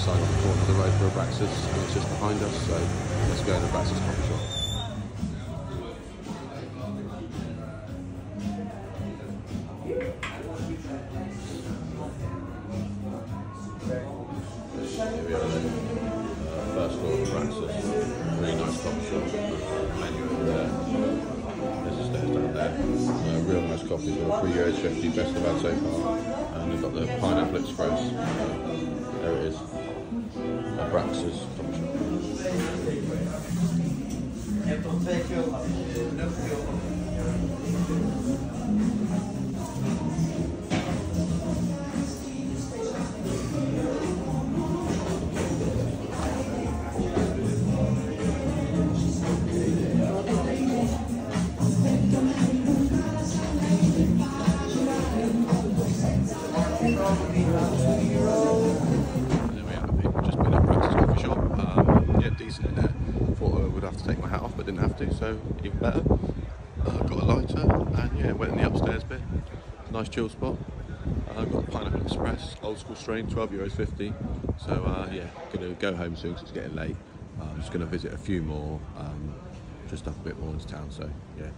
side of the corner of the road for Abraxas, and it's just behind us, so let's go to Abraxas coffee shop. Here we are Uh, real nice coffee as well. 3 euros 50, best I've had so far. And we've got the Pineapple Express. Uh, there it is. Abraxas. Have to take my hat off, but didn't have to, so even better. Uh, got a lighter, and yeah, went in the upstairs bit. Nice chill spot. Uh, got the Pineapple Express, old school strain, 12 euros 50. So uh, yeah, gonna go home soon because it's getting late. Uh, I'm just gonna visit a few more, um, just up a bit more into town. So yeah,